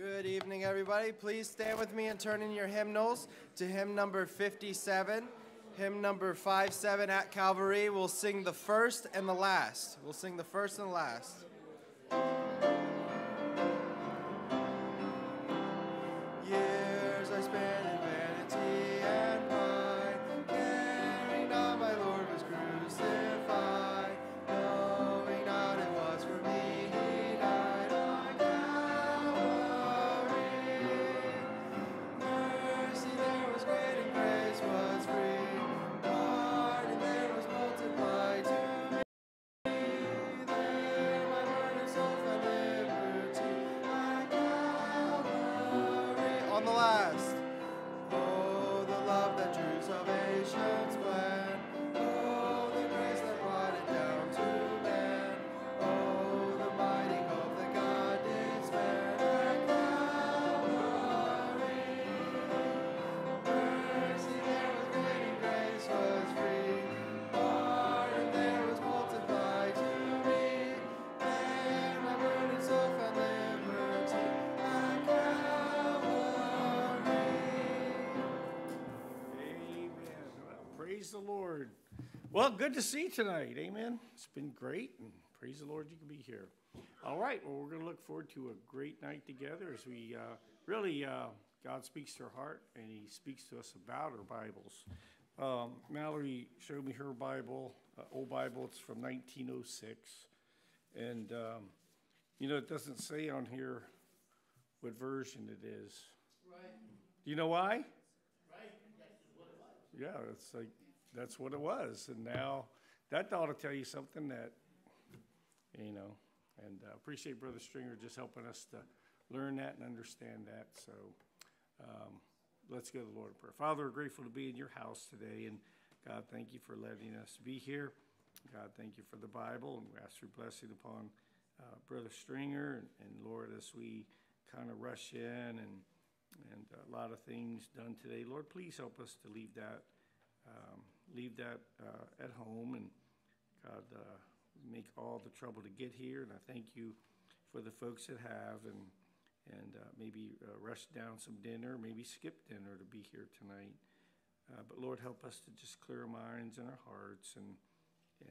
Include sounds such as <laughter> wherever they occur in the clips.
Good evening, everybody. Please stand with me and turn in your hymnals to hymn number 57. Hymn number 57 at Calvary. We'll sing the first and the last. We'll sing the first and the last. Good to see you tonight. Amen. It's been great, and praise the Lord you can be here. All right. Well, we're going to look forward to a great night together as we uh, really, uh, God speaks to our heart and He speaks to us about our Bibles. Um, Mallory showed me her Bible, uh, old Bible. It's from 1906. And, um, you know, it doesn't say on here what version it is. Right. Do you know why? Right. Yeah, it's like that's what it was. And now that ought to tell you something that, you know, and uh, appreciate Brother Stringer just helping us to learn that and understand that. So um, let's go to the Lord in prayer. Father, we're grateful to be in your house today. And God, thank you for letting us be here. God, thank you for the Bible. And we ask your blessing upon uh, Brother Stringer. And, and, Lord, as we kind of rush in and, and a lot of things done today, Lord, please help us to leave that. Um, leave that uh, at home and God uh, make all the trouble to get here. And I thank you for the folks that have and and uh, maybe uh, rush down some dinner, maybe skip dinner to be here tonight. Uh, but Lord, help us to just clear our minds and our hearts and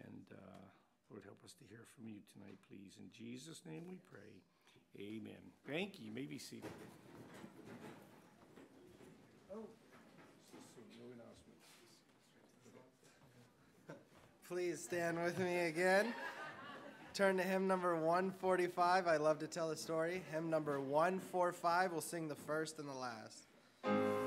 and uh, Lord, help us to hear from you tonight, please. In Jesus' name we pray. Amen. Thank you. you may be seated. Please stand with me again. Turn to hymn number 145. I love to tell the story. Hymn number 145. We'll sing the first and the last.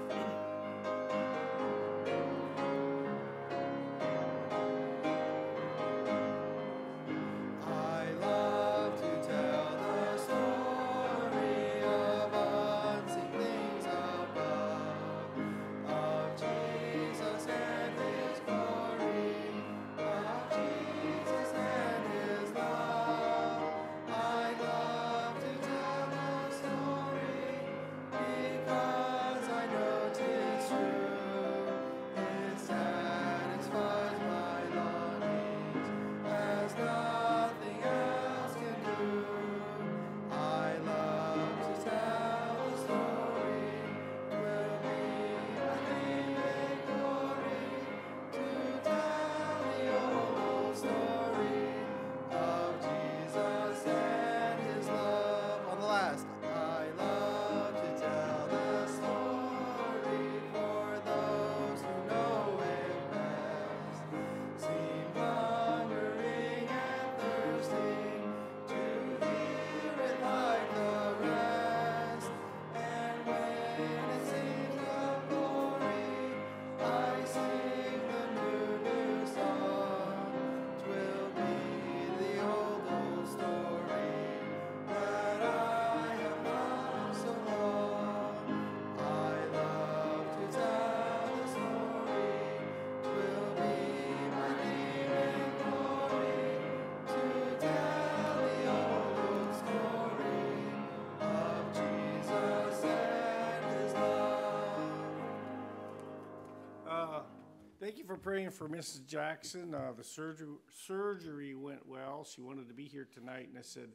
You for praying for Mrs. Jackson. Uh, the surgery surgery went well. She wanted to be here tonight, and I said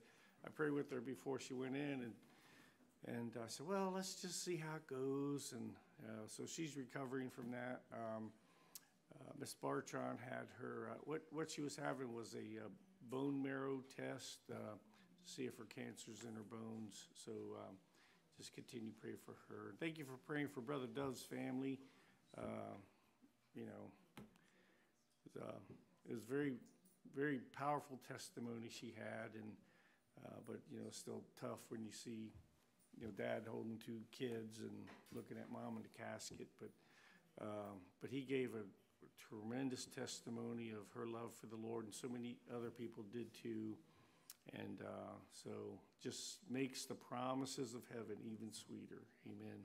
I prayed with her before she went in, and And I said, well, let's just see how it goes. And uh, so she's recovering from that. Um, uh, Miss Bartron had her, uh, what, what she was having was a uh, bone marrow test uh, to see if her cancer's in her bones. So um, just continue to pray for her. Thank you for praying for Brother Dove's family. Uh, you know, it was, uh, it was very, very powerful testimony she had, and uh, but you know, still tough when you see, you know, Dad holding two kids and looking at Mom in the casket. But um, but he gave a tremendous testimony of her love for the Lord, and so many other people did too. And uh, so just makes the promises of heaven even sweeter. Amen.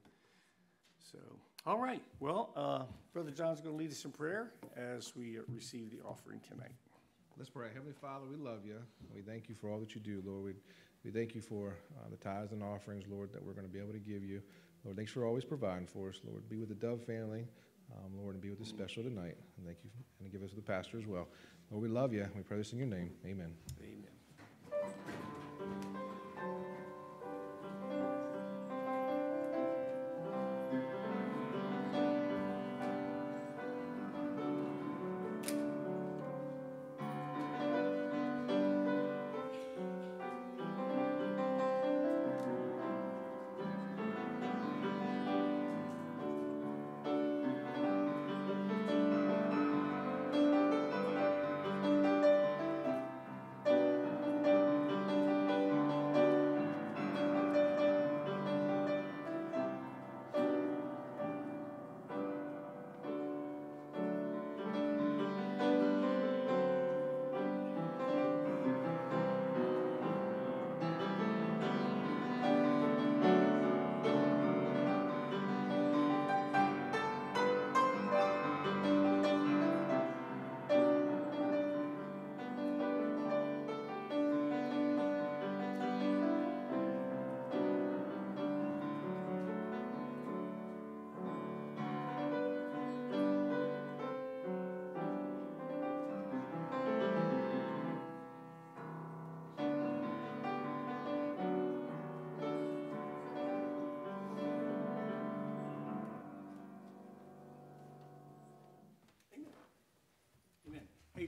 So, all right. Well, uh, Brother John's going to lead us in prayer as we receive the offering tonight. Let's pray. Heavenly Father, we love you. We thank you for all that you do, Lord. We, we thank you for uh, the tithes and offerings, Lord, that we're going to be able to give you. Lord, thanks for always providing for us, Lord. Be with the Dove family, um, Lord, and be with the special tonight. And thank you, and give us the pastor as well. Lord, we love you. We pray this in your name. Amen. Amen.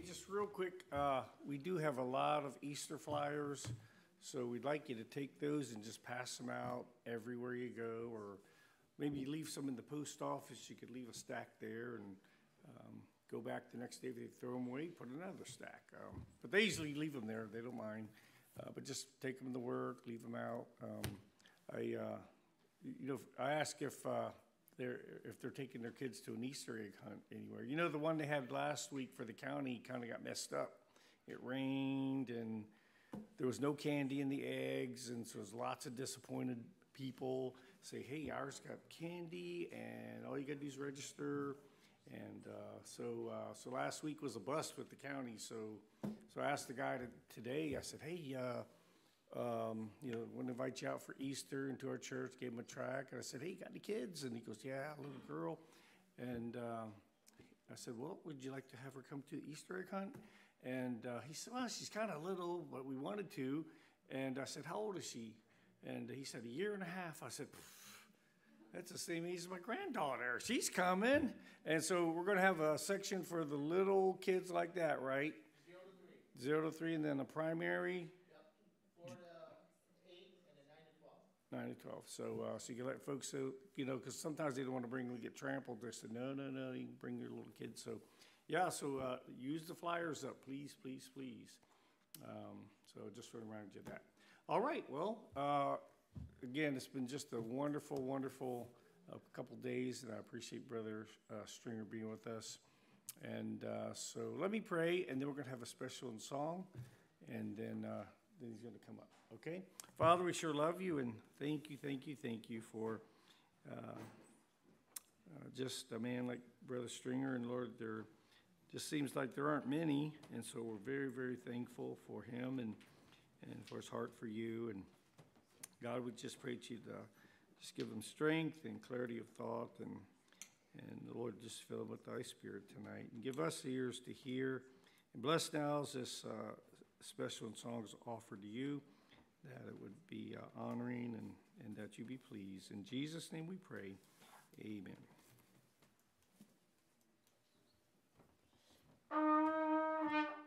Just real quick, uh, we do have a lot of Easter flyers, so we'd like you to take those and just pass them out everywhere you go, or maybe leave some in the post office, you could leave a stack there and um, go back the next day, if they throw them away, put another stack. Um, But they usually leave them there, they don't mind, Uh, but just take them to work, leave them out. Um, I, uh, you know, I ask if uh, they're, if they're taking their kids to an Easter egg hunt anywhere. You know, the one they had last week for the county kind of got messed up. It rained and there was no candy in the eggs, and so there's lots of disappointed people say, hey, ours got candy, and all you gotta do is register. And uh, so, uh, so last week was a bust with the county, so, so I asked the guy to- today, I said, hey, uh, um, you know, want to invite you out for Easter into our church, gave him a track, and I said, hey, you got any kids? And he goes, yeah, a little girl. And uh, I said, well, would you like to have her come to the Easter egg hunt? And uh, he said, well, she's kind of little, but we wanted to. And I said, how old is she? And he said, a year and a half. I said, that's the same age as my granddaughter. She's coming. And so we're going to have a section for the little kids like that, right? Zero to three. Zero to three, and then a primary? Four to eight, and then nine to twelve. Nine to twelve. So, uh, so you can let folks, so, you know, because sometimes they don't want to bring them, get trampled. They said, no, no, no, you can bring your little kids. So, yeah, so, uh, use the flyers up, please, please, please. Um, so just to remind you of that. All right, well, uh, again, it's been just a wonderful, wonderful, uh, couple days, and I appreciate Brother, uh, Stringer being with us. And, uh, so let me pray, and then we're gonna have a special in song, and then, uh, then he's gonna come up, okay? Father, we sure love you, and thank you, thank you, thank you for, uh, uh, just a man like Brother Stringer, and Lord, there just seems like there aren't many, and so we're very, very thankful for him and, and for his heart for you, and God, we just pray to you'd, uh, just give him strength and clarity of thought, and, and the Lord, just fill him with thy spirit tonight, and give us ears to hear, and bless now this, uh, special song is offered to you, that it would be uh, honoring and and that you be pleased. In Jesus' name we pray. Amen. What <laughs>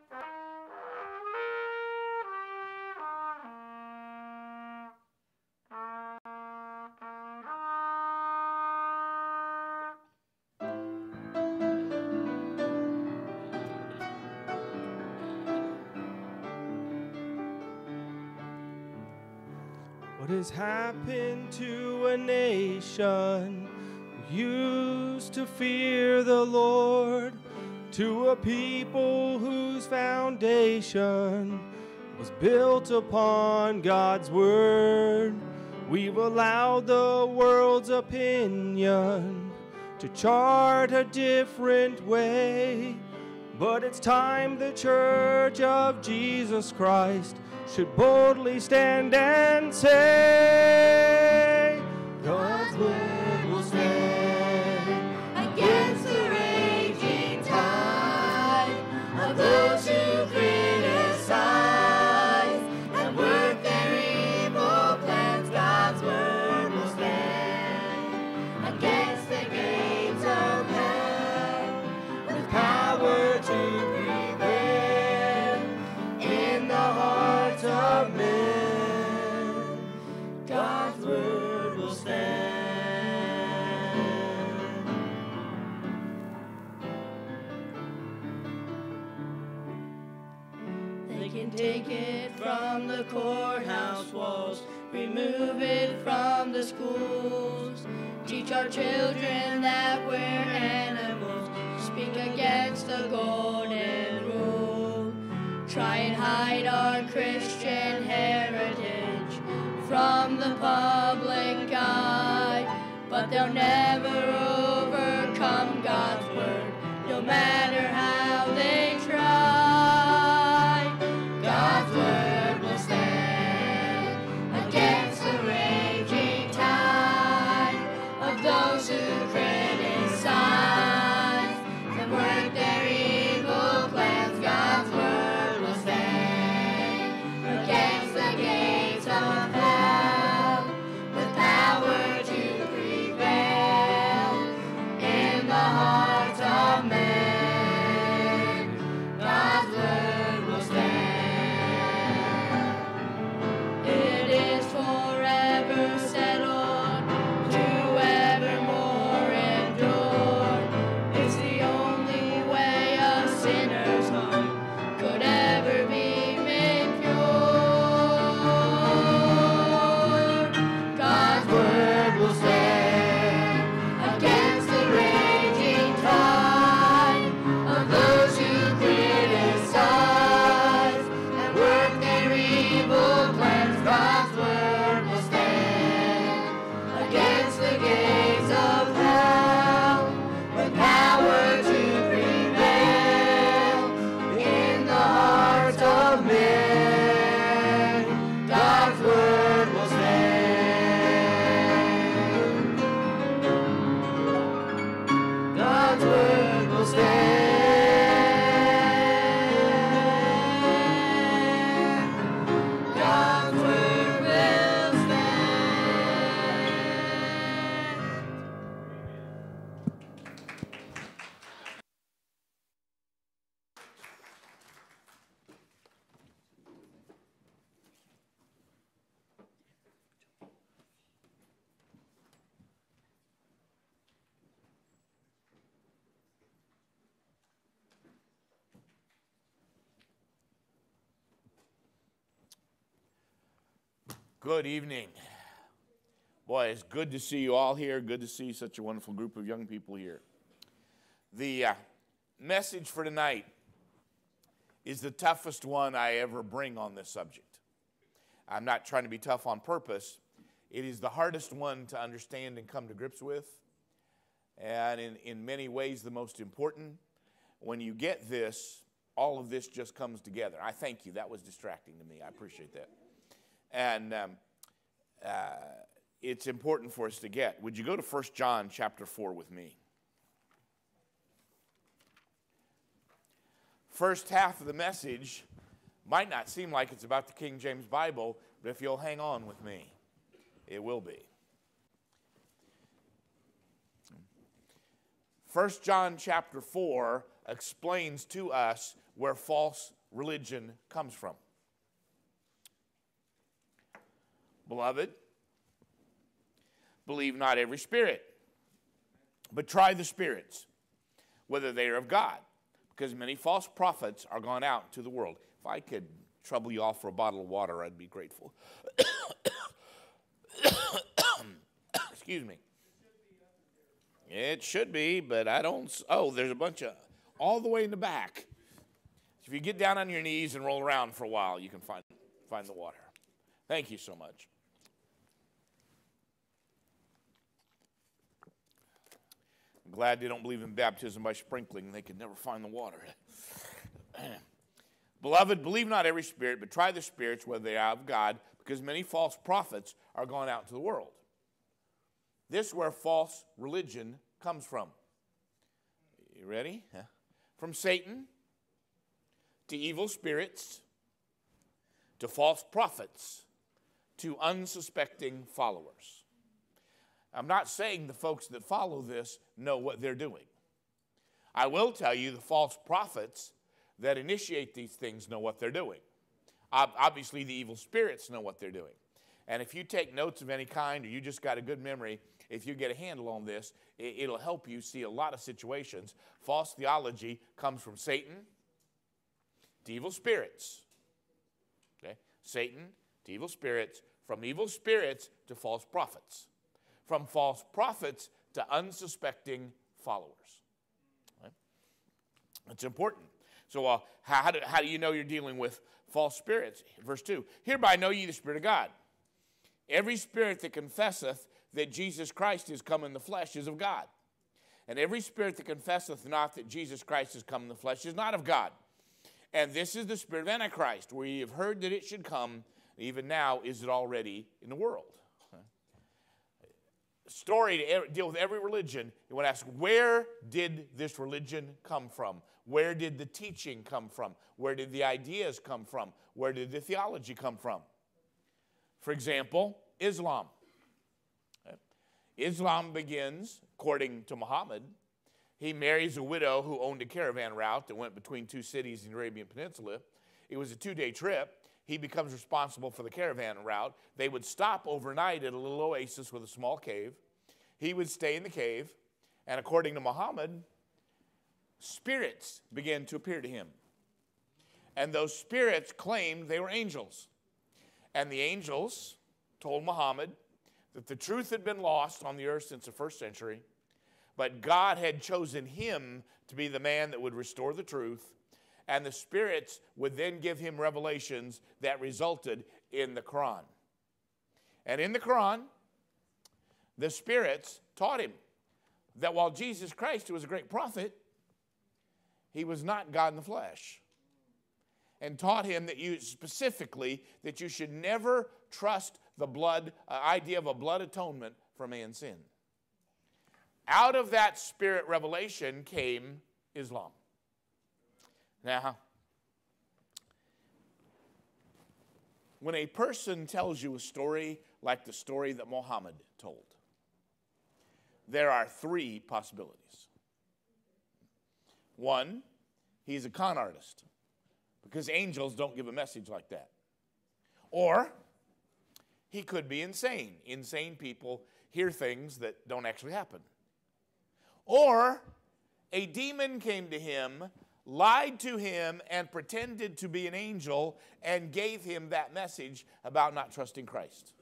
has happened to a nation who used to fear the Lord? To a people whose foundation was built upon God's word. We've allowed the world's opinion to chart a different way. But it's time the church of Jesus Christ should boldly stand and say, God's will remove it from the schools. Teach our children that we're animals, speak against the golden rule. Try and hide our Christian heritage from the public eye, but they'll never overcome God's word, no matter how they try. God's word will stand against Good evening. Boy, it's good to see you all here. Good to see such a wonderful group of young people here. The uh, message for tonight is the toughest one I ever bring on this subject. I'm not trying to be tough on purpose. It is the hardest one to understand and come to grips with, and in, in many ways, the most important. When you get this, all of this just comes together. I thank you. That was distracting to me. I appreciate that. And um, uh, it's important for us to get. Would you go to 1 John chapter 4 with me? First half of the message might not seem like it's about the King James Bible, but if you'll hang on with me. It will be. 1 John chapter 4 explains to us where false religion comes from. Beloved, believe not every spirit, but try the spirits, whether they are of God, because many false prophets are gone out to the world. If I could trouble you all for a bottle of water, I'd be grateful. <coughs> Excuse me. It should be, but I don't. Oh, there's a bunch of all the way in the back. If you get down on your knees and roll around for a while, you can find find the water. Thank you so much. Glad they don't believe in baptism by sprinkling. They could never find the water. <clears throat> Beloved, believe not every spirit, but try the spirits whether they are of God, because many false prophets are gone out into the world. This is where false religion comes from. You ready? From Satan to evil spirits to false prophets to unsuspecting followers. I'm not saying the folks that follow this know what they're doing. I will tell you the false prophets that initiate these things know what they're doing. Obviously, the evil spirits know what they're doing. And if you take notes of any kind or you just got a good memory, if you get a handle on this, it'll help you see a lot of situations. False theology comes from Satan to evil spirits. Okay? Satan to evil spirits, from evil spirits to false prophets, from false prophets to unsuspecting followers. Right? It's important. So, uh, how, do, how do you know you're dealing with false spirits? Verse 2 Hereby know ye the Spirit of God. Every spirit that confesseth that Jesus Christ is come in the flesh is of God. And every spirit that confesseth not that Jesus Christ is come in the flesh is not of God. And this is the spirit of Antichrist, where ye have heard that it should come, even now is it already in the world. Story to deal with every religion, you want to ask, where did this religion come from? Where did the teaching come from? Where did the ideas come from? Where did the theology come from? For example, Islam. Islam begins, according to Muhammad, he marries a widow who owned a caravan route that went between two cities in the Arabian Peninsula. It was a two day trip. He becomes responsible for the caravan route. They would stop overnight at a little oasis with a small cave. He would stay in the cave, and according to Muhammad, spirits began to appear to him. And those spirits claimed they were angels. And the angels told Muhammad that the truth had been lost on the earth since the first century, but God had chosen him to be the man that would restore the truth, and the spirits would then give him revelations that resulted in the Quran. And in the Quran, the spirits taught him that while Jesus Christ was a great prophet, he was not God in the flesh. And taught him that you specifically that you should never trust the blood uh, idea of a blood atonement for man's sin. Out of that spirit revelation came Islam. Now, when a person tells you a story like the story that Muhammad told, there are three possibilities. One, he's a con artist because angels don't give a message like that. Or he could be insane. Insane people hear things that don't actually happen. Or a demon came to him, lied to him, and pretended to be an angel and gave him that message about not trusting Christ.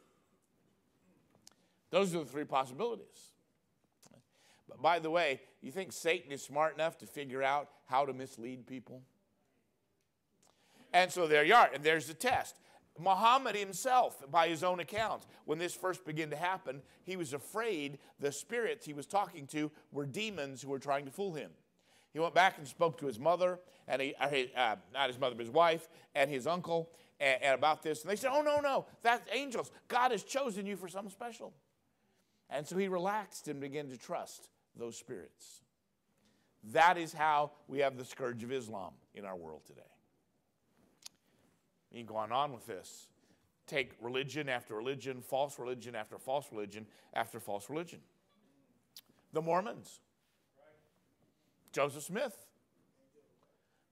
Those are the three possibilities. But by the way, you think Satan is smart enough to figure out how to mislead people? And so there you are, and there's the test. Muhammad himself, by his own account, when this first began to happen, he was afraid the spirits he was talking to were demons who were trying to fool him. He went back and spoke to his mother, and he, uh, not his mother, but his wife, and his uncle, and, and about this. And they said, Oh, no, no, that's angels. God has chosen you for something special. And so he relaxed and began to trust those spirits. That is how we have the scourge of Islam in our world today. You go on with this. take religion after religion, false religion after false religion after false religion. The Mormons, Joseph Smith,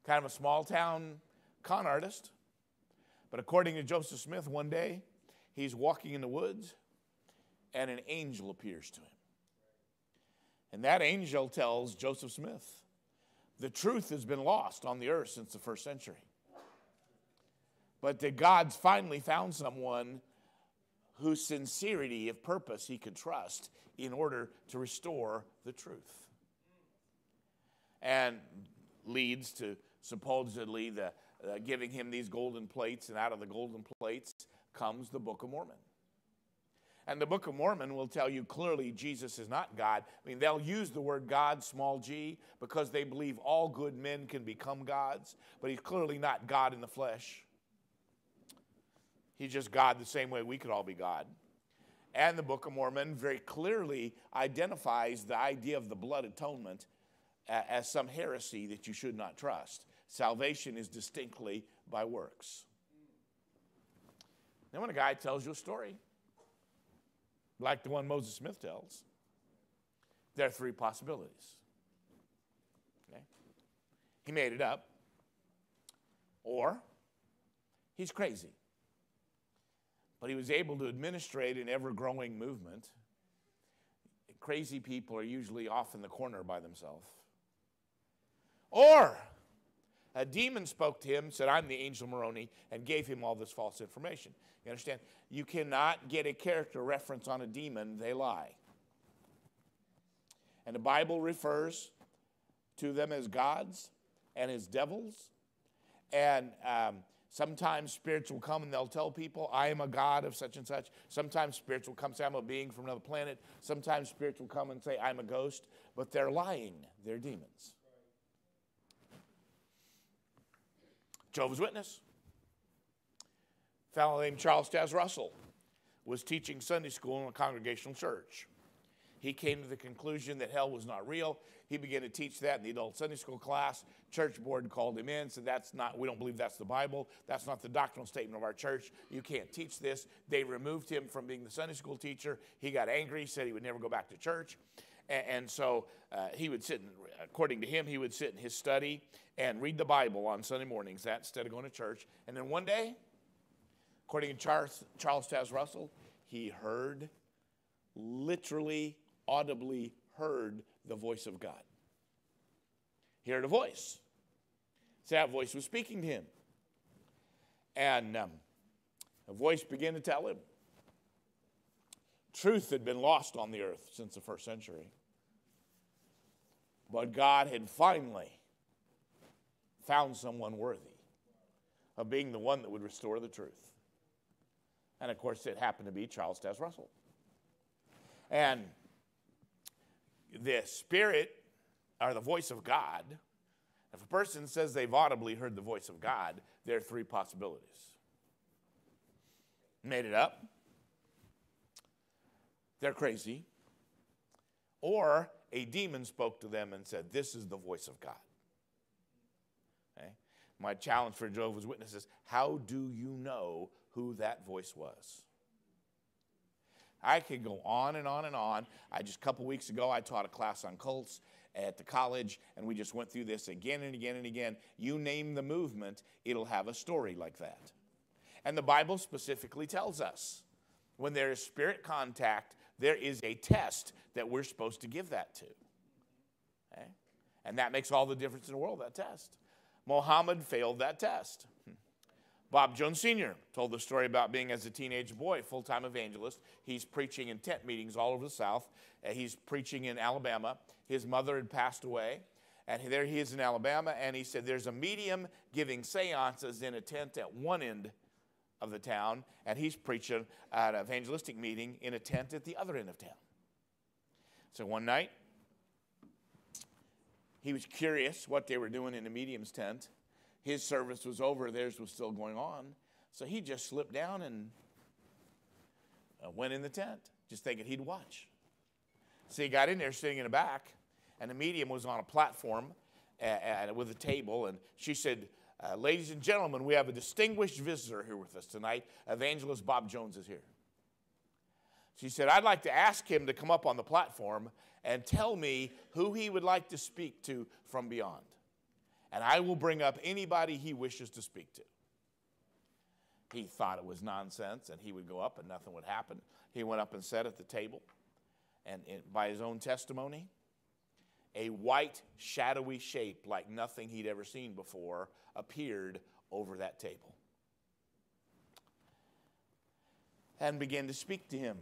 kind of a small town con artist. But according to Joseph Smith, one day he's walking in the woods and an angel appears to him. And that angel tells Joseph Smith, the truth has been lost on the earth since the first century. But that God's finally found someone whose sincerity of purpose he could trust in order to restore the truth. And leads to supposedly the, uh, giving him these golden plates, and out of the golden plates comes the Book of Mormon. And the Book of Mormon will tell you clearly Jesus is not God. I mean, they'll use the word God, small g, because they believe all good men can become gods, but he's clearly not God in the flesh. He's just God the same way we could all be God. And the Book of Mormon very clearly identifies the idea of the blood atonement as some heresy that you should not trust. Salvation is distinctly by works. Then when a guy tells you a story, like the one Moses Smith tells, there are three possibilities. Okay? He made it up, or he's crazy. But he was able to administrate an ever growing movement. Crazy people are usually off in the corner by themselves. Or a demon spoke to him, said, I'm the angel Moroni, and gave him all this false information. You understand? You cannot get a character reference on a demon, they lie. And the Bible refers to them as gods and as devils. And um, sometimes spirits will come and they'll tell people, I am a god of such and such. Sometimes spirits will come and say, I'm a being from another planet. Sometimes spirits will come and say, I'm a ghost. But they're lying, they're demons. Jehovah's Witness. A fellow named Charles Taze Russell was teaching Sunday school in a congregational church. He came to the conclusion that hell was not real. He began to teach that in the adult Sunday school class. Church board called him in, said, That's not, we don't believe that's the Bible. That's not the doctrinal statement of our church. You can't teach this. They removed him from being the Sunday school teacher. He got angry, said he would never go back to church. And, so uh, he would sit, in, according to him, he would sit in his study and read the Bible on Sunday mornings, that instead of going to church. And then one day, according to Charles, Charles Taze Russell, he heard, literally, audibly heard the voice of God. He heard a voice. So that voice was speaking to him. And um, a voice began to tell him truth had been lost on the earth since the first century. But God had finally found someone worthy of being the one that would restore the truth. And of course, it happened to be Charles Taze Russell. And the Spirit, or the voice of God, if a person says they've audibly heard the voice of God, there are three possibilities. Made it up, they're crazy, or a demon spoke to them and said, This is the voice of God. Okay? My challenge for Jehovah's Witnesses how do you know who that voice was? I could go on and on and on. I just a couple weeks ago I taught a class on cults at the college, and we just went through this again and again and again. You name the movement, it'll have a story like that. And the Bible specifically tells us when there is spirit contact, there is a test that we're supposed to give that to. Okay? And that makes all the difference in the world, that test. Mohammed failed that test. Bob Jones Sr. told the story about being as a teenage boy, full time evangelist. He's preaching in tent meetings all over the South. Uh, he's preaching in Alabama. His mother had passed away, and there he is in Alabama. And he said, There's a medium giving seances in a tent at one end of the town, and he's preaching at an evangelistic meeting in a tent at the other end of town. So one night, he was curious what they were doing in the medium's tent. His service was over, theirs was still going on. So he just slipped down and uh, went in the tent, just thinking he'd watch. So he got in there sitting in the back, and the medium was on a platform uh, with a table, and she said, Uh, ladies and gentlemen, we have a distinguished visitor here with us tonight. Evangelist Bob Jones is here. She said, I'd like to ask him to come up on the platform and tell me who he would like to speak to from beyond. And I will bring up anybody he wishes to speak to. He thought it was nonsense and he would go up and nothing would happen. He went up and sat at the table, and in, by his own testimony, a white, shadowy shape like nothing he'd ever seen before appeared over that table and began to speak to him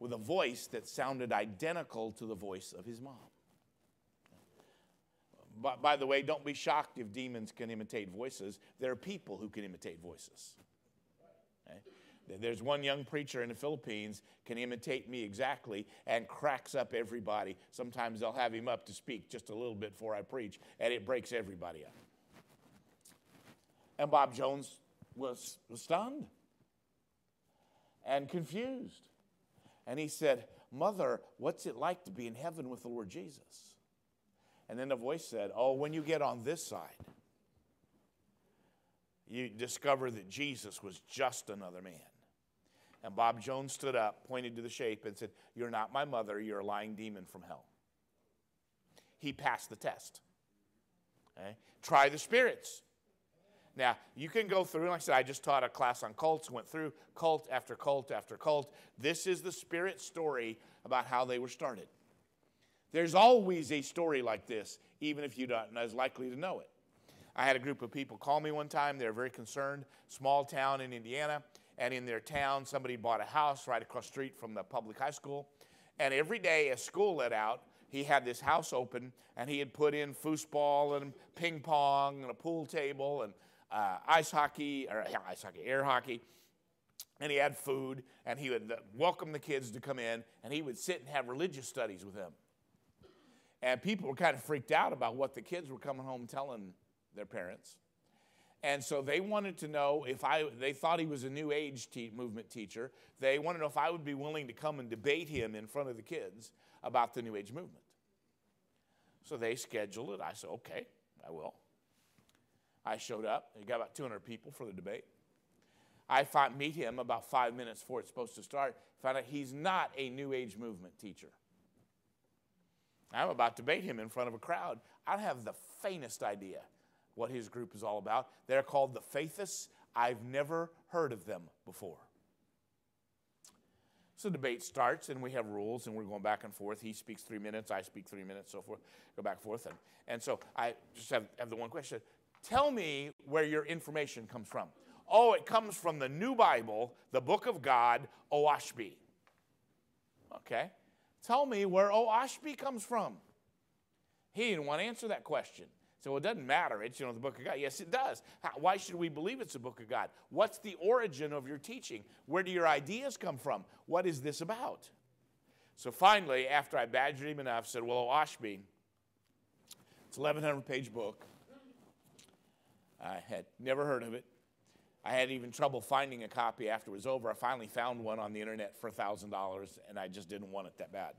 with a voice that sounded identical to the voice of his mom. By, by, the way, don't be shocked if demons can imitate voices. There are people who can imitate voices. There's one young preacher in the Philippines can imitate me exactly and cracks up everybody. Sometimes they'll have him up to speak just a little bit before I preach, and it breaks everybody up. And Bob Jones was, was stunned and confused. And he said, Mother, what's it like to be in heaven with the Lord Jesus? And then the voice said, Oh, when you get on this side, you discover that Jesus was just another man. And Bob Jones stood up, pointed to the shape, and said, You're not my mother, you're a lying demon from hell. He passed the test. Okay? Try the spirits. Now, you can go through, like I said, I just taught a class on cults, went through cult after cult after cult. This is the spirit story about how they were started. There's always a story like this, even if you're not as likely to know it. I had a group of people call me one time. They were very concerned. Small town in Indiana, and in their town, somebody bought a house right across street from the public high school. And every day, as school let out, he had this house open, and he had put in foosball and ping pong and a pool table and uh, ice hockey, or yeah, ice hockey, air hockey, and he had food, and he would uh, welcome the kids to come in, and he would sit and have religious studies with them. And people were kind of freaked out about what the kids were coming home telling their parents. And so they wanted to know if I, they thought he was a New Age te- movement teacher. They wanted to know if I would be willing to come and debate him in front of the kids about the New Age movement. So they scheduled it. I said, okay, I will. I showed up. He got about 200 people for the debate. I find, meet him about five minutes before it's supposed to start. Found out he's not a New Age movement teacher. I'm about to debate him in front of a crowd. I don't have the faintest idea what his group is all about. They're called the Faithists. I've never heard of them before. So the debate starts, and we have rules, and we're going back and forth. He speaks three minutes, I speak three minutes, so forth. Go back and forth, and, and so I just have, have the one question: Tell me where your information comes from. Oh, it comes from the New Bible, the Book of God, Oahspe. Okay, tell me where Oahspe comes from. He didn't want to answer that question. So it doesn't matter. It's, you know, the book of God. Yes, it does. How, why should we believe it's the book of God? What's the origin of your teaching? Where do your ideas come from? What is this about? So finally, after I badgered him enough, said, well, oh, Oahspe, it's a 1,100 page book. I had never heard of it. I had even trouble finding a copy after it was over. I finally found one on the internet for $1,000, and I just didn't want it that bad.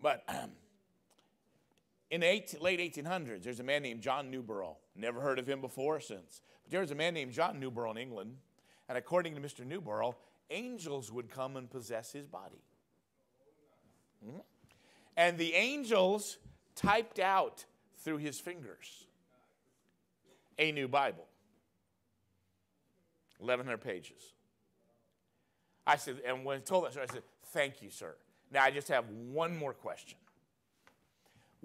But <clears throat> in the eight, late 1800s, there's a man named John Newbrough. Never heard of him before or since. But there was a man named John Newbrough in England, and according to Mr. Newbrough, angels would come and possess his body. Mm-hmm. And the angels typed out through his fingers a new Bible. 1,100 pages. I said, and when I told that I said, thank you, sir. Now I just have one more question.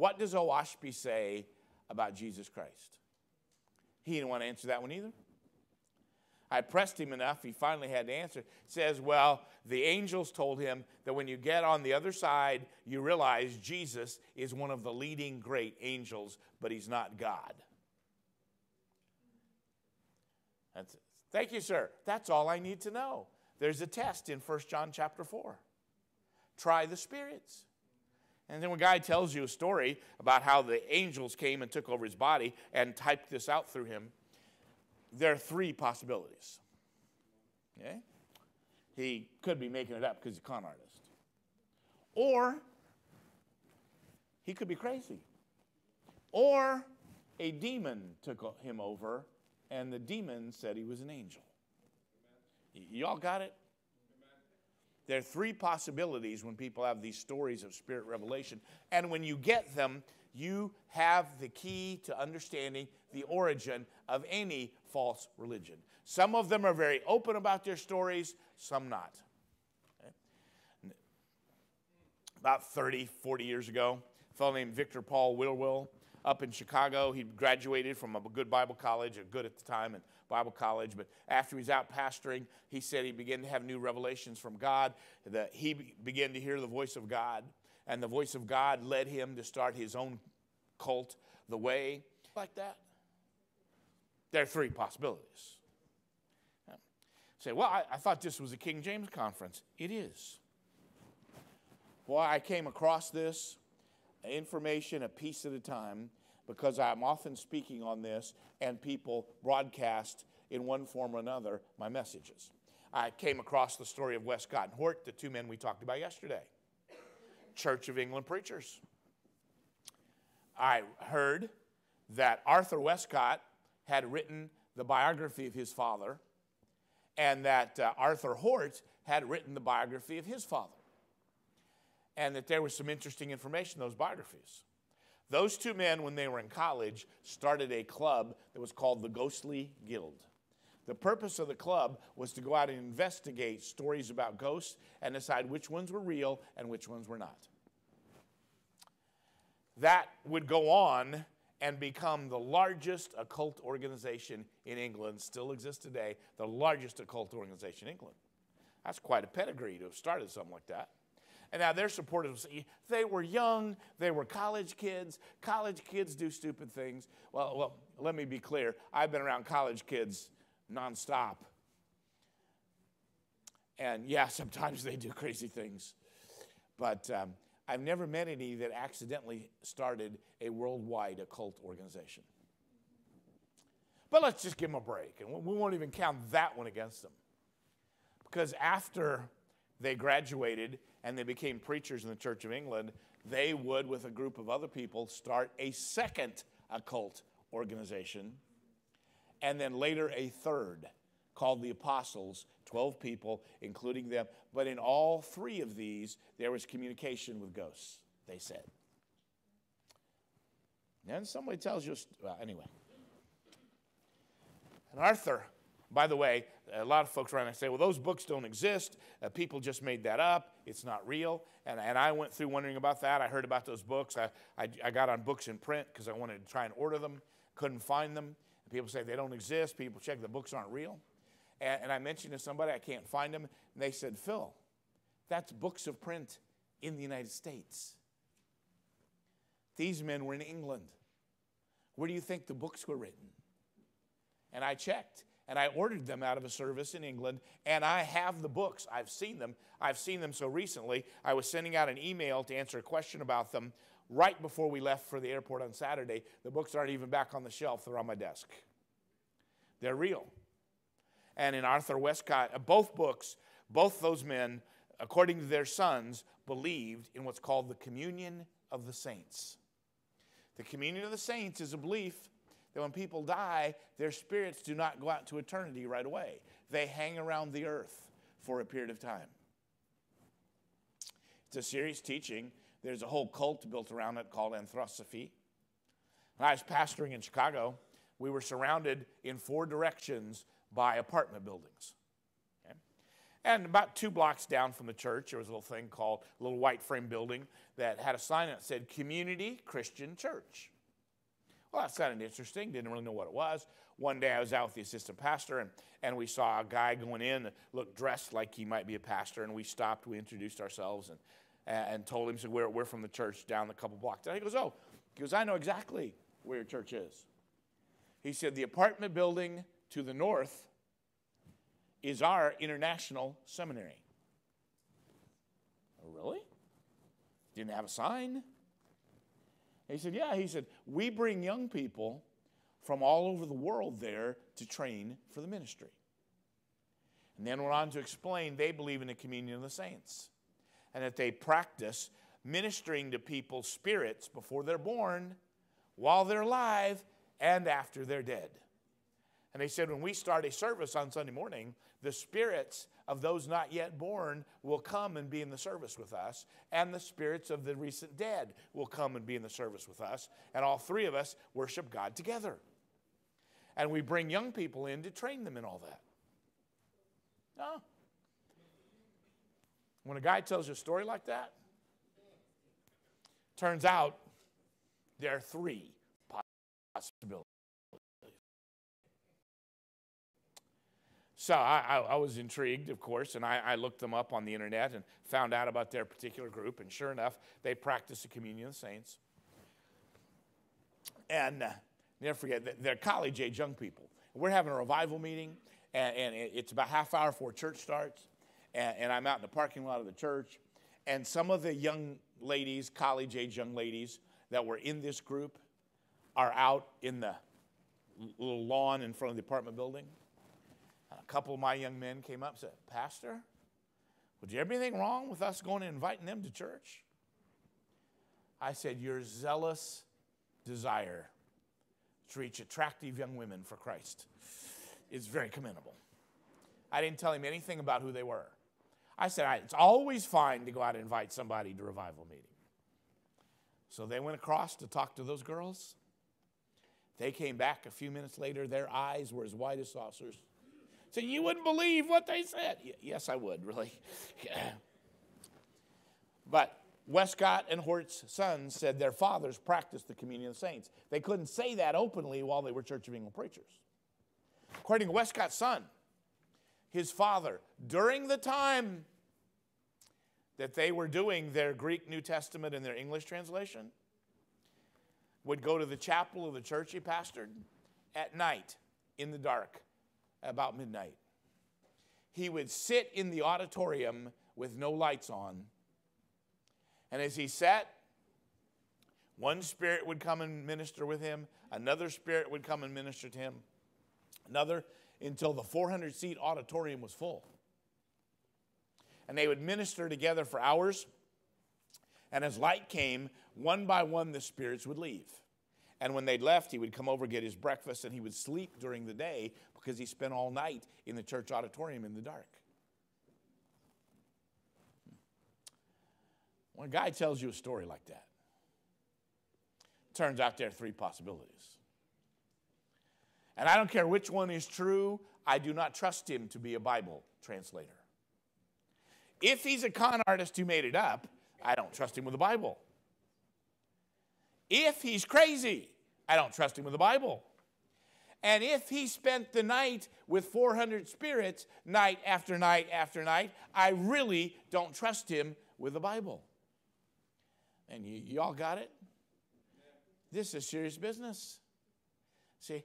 What does Oahspe say about Jesus Christ? He didn't want to answer that one either. I pressed him enough, he finally had to answer. says, Well, the angels told him that when you get on the other side, you realize Jesus is one of the leading great angels, but he's not God. That's it. Thank you, sir. That's all I need to know. There's a test in 1 John chapter 4. Try the spirits. And then when a guy tells you a story about how the angels came and took over his body and typed this out through him, there are three possibilities. Okay? He could be making it up because he's a con artist. Or he could be crazy. Or a demon took him over, and the demon said he was an angel. Y'all got it? There are three possibilities when people have these stories of spirit revelation. And when you get them, you have the key to understanding the origin of any false religion. Some of them are very open about their stories, some not. About 30, 40 years ago, a fellow named Victor Paul Wierwille up in Chicago. He graduated from a good Bible college, a good at the time, and Bible college. But after he was out pastoring, he said he began to have new revelations from God. That he began to hear the voice of God, and the voice of God led him to start his own cult, the Way, like that. There are three possibilities. Say, well, I, I thought this was a King James conference. It is. Boy, I came across this information a piece at a time because I'm often speaking on this and people broadcast in one form or another my messages. I came across the story of Westcott and Hort, the two men we talked about yesterday, Church of England preachers. I heard that Arthur Westcott had written the biography of his father and that uh, Arthur Hort had written the biography of his father and that there was some interesting information in those biographies. Those two men, when they were in college, started a club that was called the Ghostly Guild. The purpose of the club was to go out and investigate stories about ghosts and decide which ones were real and which ones were not. That would go on and become the largest occult organization in England, still exists today, the largest occult organization in England. That's quite a pedigree to have started something like that. And now their supporters, they were young, they were college kids. College kids do stupid things. Well, well, let me be clear. I've been around college kids nonstop. And yeah, <laughs> sometimes they do crazy things. But um, I've never met any that accidentally started a worldwide occult organization. But let's just give them a break, and we won't even count that one against them. Because after they graduated and they became preachers in the Church of England, they would, with a group of other people, start a second occult organization, and then later a third called the Apostles, 12 people, including them. But in all three of these, there was communication with ghosts, they said. And somebody tells you, well, anyway. And Arthur, by the way, a lot of folks around and say, well, those books don't exist. Uh, people just made that up. It's not real. And, and I went through wondering about that. I heard about those books. I, I, I got on books in print because I wanted to try and order them. Couldn't find them. And people say they don't exist. People check the books aren't real. And, and I mentioned to somebody, I can't find them. And they said, Phil, that's books of print in the United States. These men were in England. Where do you think the books were written? And I checked and I ordered them out of a service in England, and I have the books. I've seen them. I've seen them so recently. I was sending out an email to answer a question about them right before we left for the airport on Saturday. The books aren't even back on the shelf, they're on my desk. They're real. And in Arthur Westcott, uh, both books, both those men, according to their sons, believed in what's called the communion of the saints. The communion of the saints is a belief that when people die, their spirits do not go out to eternity right away. They hang around the earth for a period of time. It's a serious teaching. There's a whole cult built around it called anthroposophy. When I was pastoring in Chicago, we were surrounded in four directions by apartment buildings. Okay? And about two blocks down from the church, there was a little thing called a little white frame building that had a sign that said Community Christian Church. Well, that sounded interesting. Didn't really know what it was. One day I was out with the assistant pastor, and, and we saw a guy going in that looked dressed like he might be a pastor, and we stopped. We introduced ourselves and, and told him, so we're, we're from the church down the couple blocks. And he goes, Oh, he goes, I know exactly where your church is. He said, The apartment building to the north is our international seminary. Oh, really? Didn't have a sign? He said, Yeah. He said, We bring young people from all over the world there to train for the ministry. And then went on to explain they believe in the communion of the saints and that they practice ministering to people's spirits before they're born, while they're alive, and after they're dead. And they said, when we start a service on Sunday morning, the spirits of those not yet born will come and be in the service with us, and the spirits of the recent dead will come and be in the service with us, and all three of us worship God together. And we bring young people in to train them in all that. No. When a guy tells you a story like that, turns out there are three possibilities. So I, I, I, was intrigued, of course, and I, I, looked them up on the internet and found out about their particular group. And sure enough, they practice the communion of the saints. And uh, never forget, they're college age young people. We're having a revival meeting, and, and it's about half hour before church starts. And, and I'm out in the parking lot of the church. And some of the young ladies, college age young ladies that were in this group, are out in the little lawn in front of the apartment building a couple of my young men came up and said, Pastor, would you have anything wrong with us going and inviting them to church? I said, Your zealous desire to reach attractive young women for Christ is very commendable. I didn't tell him anything about who they were. I said, It's always fine to go out and invite somebody to revival meeting. So they went across to talk to those girls. They came back a few minutes later. Their eyes were as wide as saucers. So you wouldn't believe what they said. Yes, I would, really. <laughs> but Westcott and Hort's sons said their fathers practiced the communion of saints. They couldn't say that openly while they were Church of England preachers. According to Westcott's son, his father, during the time that they were doing their Greek New Testament and their English translation, would go to the chapel of the church he pastored at night in the dark about midnight. He would sit in the auditorium with no lights on. And as he sat, one spirit would come and minister with him, another spirit would come and minister to him, another until the 400 seat auditorium was full. And they would minister together for hours. And as light came, one by one the spirits would leave. And when they'd left, he would come over, get his breakfast, and he would sleep during the day because he spent all night in the church auditorium in the dark. When a guy tells you a story like that, turns out there are three possibilities. And I don't care which one is true, I do not trust him to be a Bible translator. If he's a con artist who made it up, I don't trust him with the Bible. If he's crazy, I don't trust him with the Bible. And if he spent the night with 400 spirits night after night after night, I really don't trust him with the Bible. And you, y'all got it? This is serious business. See,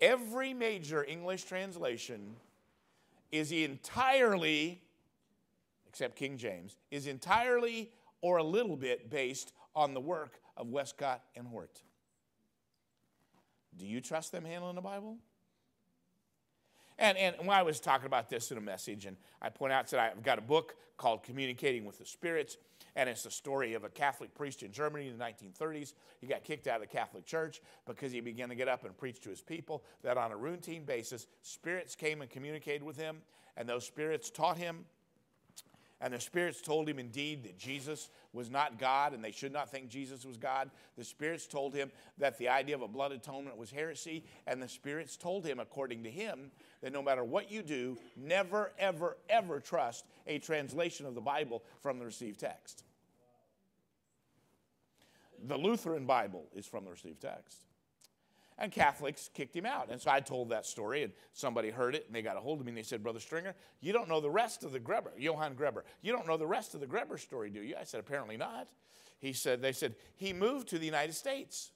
every major English translation is entirely, except King James, is entirely or a little bit based on the work of Westcott and Hort. Do you trust them handling the Bible? And, and when I was talking about this in a message, and I point out that I've got a book called Communicating with the Spirits, and it's the story of a Catholic priest in Germany in the 1930s. He got kicked out of the Catholic Church because he began to get up and preach to his people that on a routine basis, spirits came and communicated with him, and those spirits taught him and the spirits told him indeed that Jesus was not God and they should not think Jesus was God. The spirits told him that the idea of a blood atonement was heresy. And the spirits told him, according to him, that no matter what you do, never, ever, ever trust a translation of the Bible from the received text. The Lutheran Bible is from the received text. And Catholics kicked him out. And so I told that story, and somebody heard it, and they got a hold of me, and they said, Brother Stringer, you don't know the rest of the Greber, Johann Greber. You don't know the rest of the Greber story, do you? I said, apparently not. He said, they said, he moved to the United States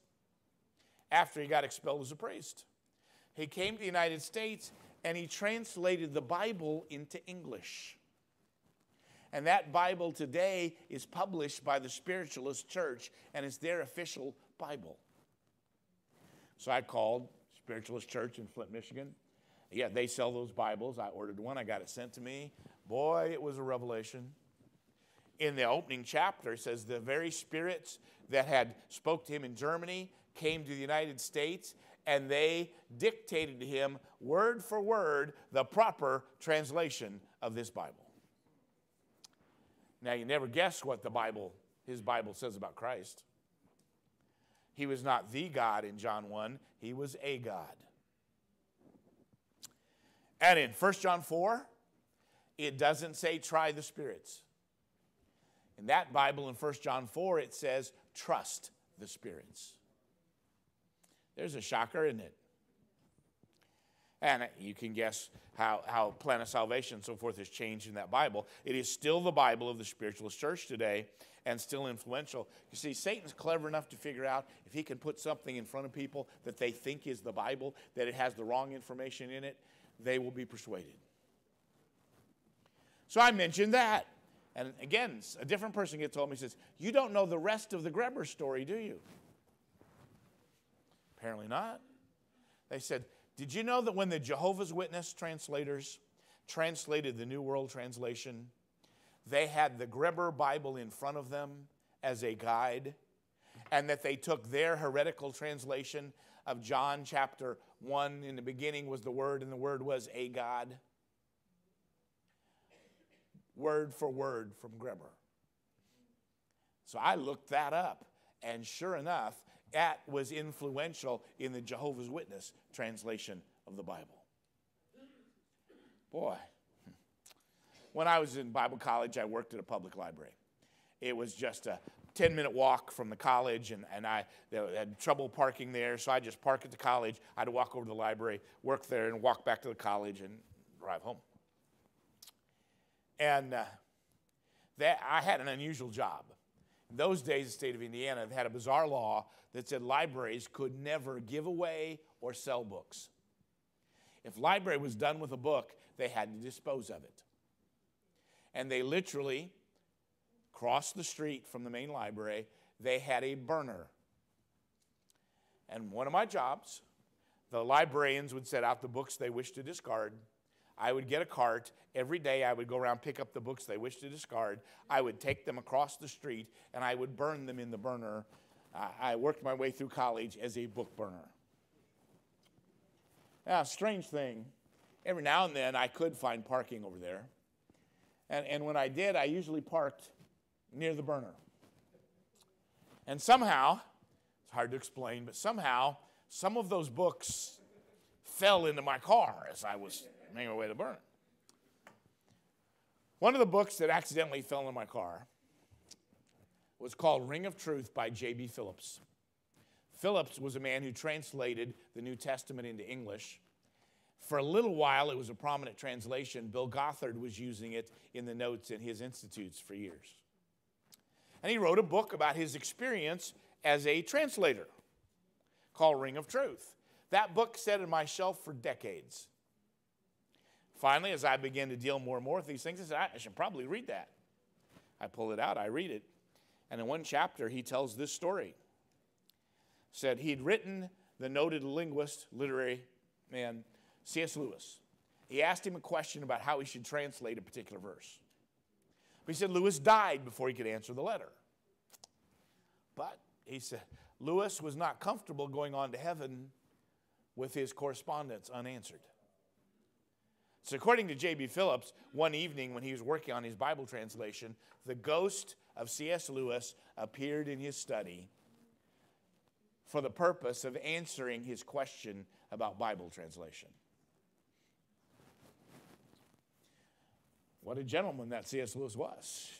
after he got expelled as a priest. He came to the United States, and he translated the Bible into English. And that Bible today is published by the Spiritualist Church, and it's their official Bible. So I called Spiritualist Church in Flint, Michigan. Yeah, they sell those Bibles. I ordered one, I got it sent to me. Boy, it was a revelation. In the opening chapter, it says the very spirits that had spoke to him in Germany came to the United States and they dictated to him word for word the proper translation of this Bible. Now, you never guess what the Bible, his Bible says about Christ. He was not the God in John 1, he was a God. And in 1 John 4, it doesn't say try the spirits. In that Bible in 1 John 4, it says trust the spirits. There's a shocker, isn't it? And you can guess how, how plan of salvation and so forth has changed in that Bible. It is still the Bible of the spiritualist church today and still influential. You see, Satan's clever enough to figure out if he can put something in front of people that they think is the Bible, that it has the wrong information in it, they will be persuaded. So I mentioned that. And again, a different person gets told me, says, You don't know the rest of the Greber story, do you? Apparently not. They said, Did you know that when the Jehovah's Witness translators translated the New World Translation, they had the Greber Bible in front of them as a guide, and that they took their heretical translation of John chapter 1 in the beginning was the Word, and the Word was a God? word for word from Greber. So I looked that up, and sure enough, that was influential in the Jehovah's Witness translation of the Bible. Boy, when I was in Bible college, I worked at a public library. It was just a 10 minute walk from the college, and, and I had trouble parking there, so I just park at the college. I had to walk over to the library, work there, and walk back to the college and drive home. And uh, that, I had an unusual job. In those days, the state of Indiana had a bizarre law that said libraries could never give away or sell books. If library was done with a book, they had to dispose of it. And they literally crossed the street from the main library, they had a burner. And one of my jobs, the librarians would set out the books they wished to discard I would get a cart. Every day I would go around, pick up the books they wished to discard. I would take them across the street and I would burn them in the burner. I worked my way through college as a book burner. Now, strange thing, every now and then I could find parking over there. And, and when I did, I usually parked near the burner. And somehow, it's hard to explain, but somehow some of those books fell into my car as I was making my way to burn. One of the books that accidentally fell in my car was called Ring of Truth by J.B. Phillips. Phillips was a man who translated the New Testament into English. For a little while, it was a prominent translation. Bill Gothard was using it in the notes in his institutes for years. And he wrote a book about his experience as a translator called Ring of Truth. That book sat on my shelf for decades. Finally, as I began to deal more and more with these things, I said, I should probably read that. I pull it out, I read it. And in one chapter, he tells this story. Said he'd written the noted linguist, literary man, C.S. Lewis. He asked him a question about how he should translate a particular verse. But he said Lewis died before he could answer the letter. But he said Lewis was not comfortable going on to heaven with his correspondence unanswered. So, according to J.B. Phillips, one evening when he was working on his Bible translation, the ghost of C.S. Lewis appeared in his study for the purpose of answering his question about Bible translation. What a gentleman that C.S. Lewis was.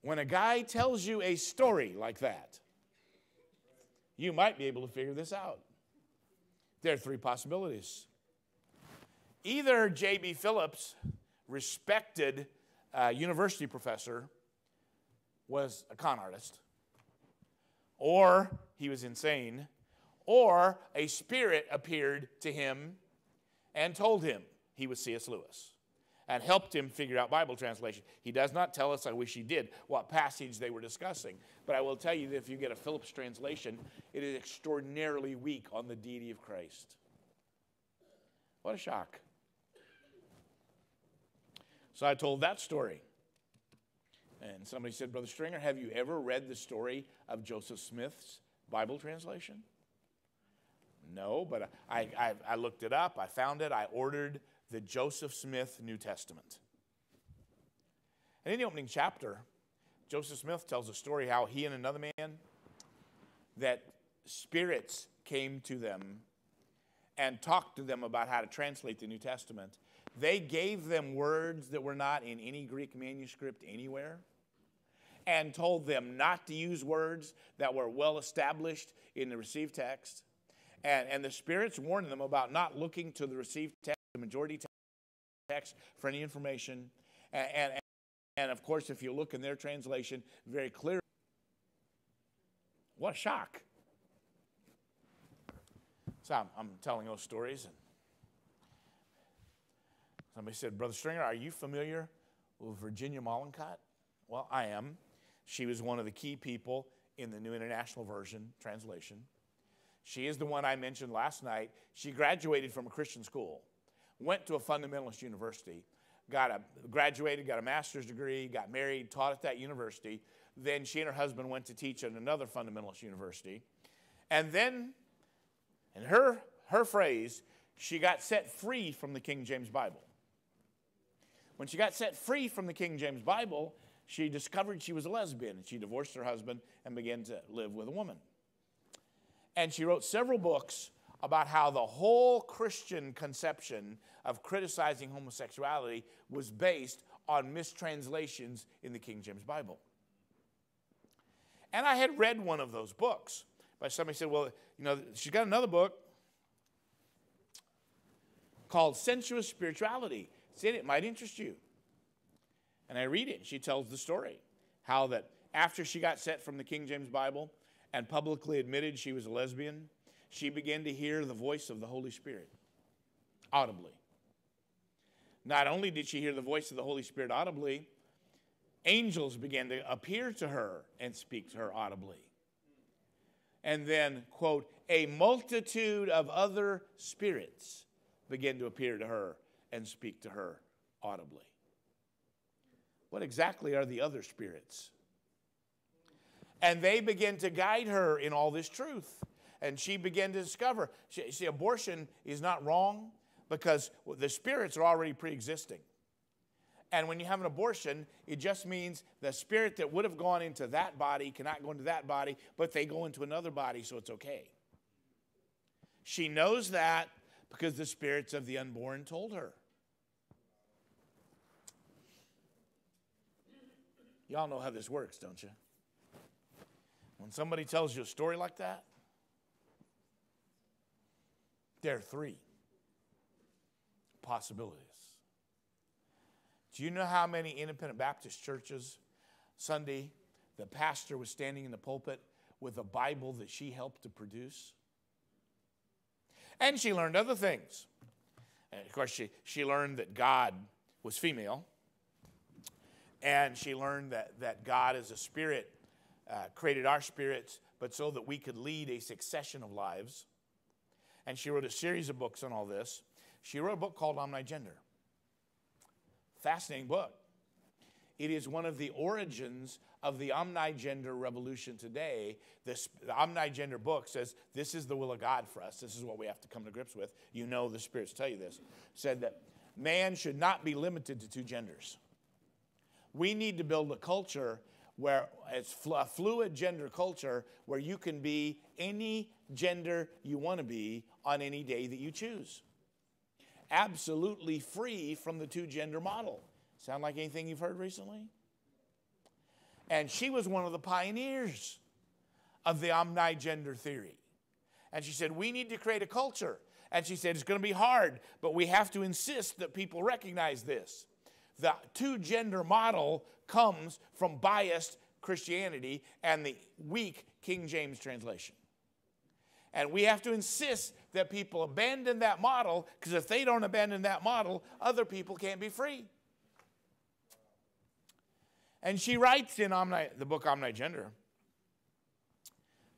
When a guy tells you a story like that, you might be able to figure this out. There are three possibilities. Either J.B. Phillips, respected uh, university professor, was a con artist, or he was insane, or a spirit appeared to him and told him he was C.S. Lewis and helped him figure out Bible translation. He does not tell us, I wish he did, what passage they were discussing. But I will tell you that if you get a Phillips translation, it is extraordinarily weak on the deity of Christ. What a shock. So I told that story. And somebody said, Brother Stringer, have you ever read the story of Joseph Smith's Bible translation? No, but I, I, I looked it up. I found it. I ordered the Joseph Smith New Testament. And in the opening chapter, Joseph Smith tells a story how he and another man, that spirits came to them and talked to them about how to translate the New Testament. They gave them words that were not in any Greek manuscript anywhere and told them not to use words that were well established in the received text. And, and the spirits warned them about not looking to the received text, the majority text, for any information. And, and, and of course, if you look in their translation, very clear. What a shock. So I'm, I'm telling those stories, and somebody said, Brother Stringer, are you familiar with Virginia Mollenkott? Well, I am. She was one of the key people in the New International Version translation. She is the one I mentioned last night. She graduated from a Christian school, went to a fundamentalist university, got a graduated, got a master's degree, got married, taught at that university. Then she and her husband went to teach at another fundamentalist university. And then, in her her phrase, she got set free from the King James Bible. When she got set free from the King James Bible, she discovered she was a lesbian and she divorced her husband and began to live with a woman. And she wrote several books about how the whole Christian conception of criticizing homosexuality was based on mistranslations in the King James Bible. And I had read one of those books, but somebody said, well, you know, she's got another book called Sensuous Spirituality. Said it might interest you. And I read it, and she tells the story how that after she got set from the King James Bible and publicly admitted she was a lesbian, she began to hear the voice of the Holy Spirit audibly. Not only did she hear the voice of the Holy Spirit audibly, angels began to appear to her and speak to her audibly. And then, quote, a multitude of other spirits began to appear to her and speak to her audibly. What exactly are the other spirits? And they begin to guide her in all this truth. And she began to discover. She, see, abortion is not wrong because the spirits are already pre existing. And when you have an abortion, it just means the spirit that would have gone into that body cannot go into that body, but they go into another body, so it's okay. She knows that because the spirits of the unborn told her. Y'all know how this works, don't you? When somebody tells you a story like that, there are three possibilities. Do you know how many independent Baptist churches Sunday the pastor was standing in the pulpit with a Bible that she helped to produce? And she learned other things. And of course, she, she learned that God was female. And she learned that, that God is a spirit, uh, created our spirits, but so that we could lead a succession of lives. And she wrote a series of books on all this. She wrote a book called Omnigender. Fascinating book. It is one of the origins of the omnigender revolution today. This, the omnigender book says this is the will of God for us. This is what we have to come to grips with. You know the spirits tell you this. Said that man should not be limited to two genders. We need to build a culture where it's a fluid gender culture where you can be any gender you want to be on any day that you choose. Absolutely free from the two gender model. Sound like anything you've heard recently? And she was one of the pioneers of the omnigender theory. And she said, We need to create a culture. And she said, It's going to be hard, but we have to insist that people recognize this the two gender model comes from biased Christianity and the weak King James translation. And we have to insist that people abandon that model because if they don't abandon that model, other people can't be free. And she writes in Omni, the book Omnigender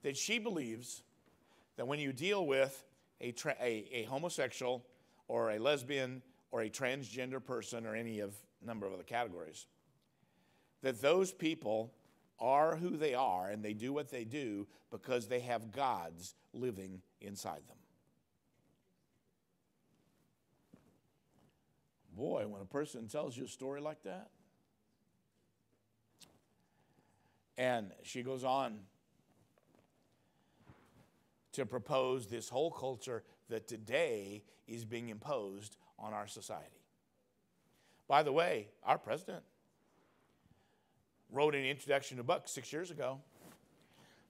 that she believes that when you deal with a, tra- a, a homosexual or a lesbian or a transgender person or any of number of other categories, that those people are who they are and they do what they do because they have gods living inside them. Boy, when a person tells you a story like that, and she goes on to propose this whole culture that today is being imposed on our society. By the way, our president wrote an introduction to book six years ago